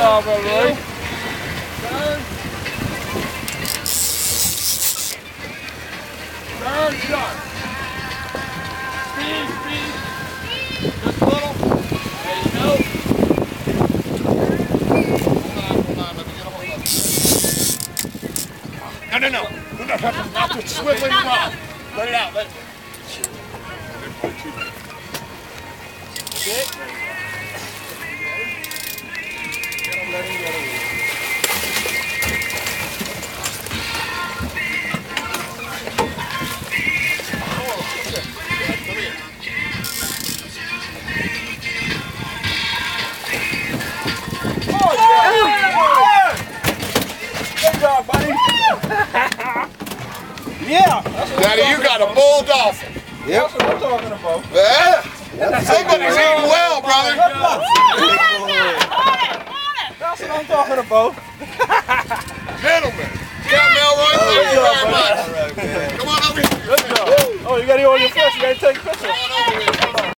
job, everybody. Turn. Turn, shot. Speed, speed. Just a little. There you go. Hold on, hold on. Let me get a hold of it. No, no, no. No, no, no. Not the swiveling rod. Let it out. Let it. That's it. Yeah. Daddy, you got a bull dolphin. Yep. That's what I'm talking about. Yeah. Somebody's eating well, brother. That's what I'm talking about. Gentlemen. Count Melroy, thank you very much. Come on over here. Oh, you got to eat all your fish. You got to take pictures.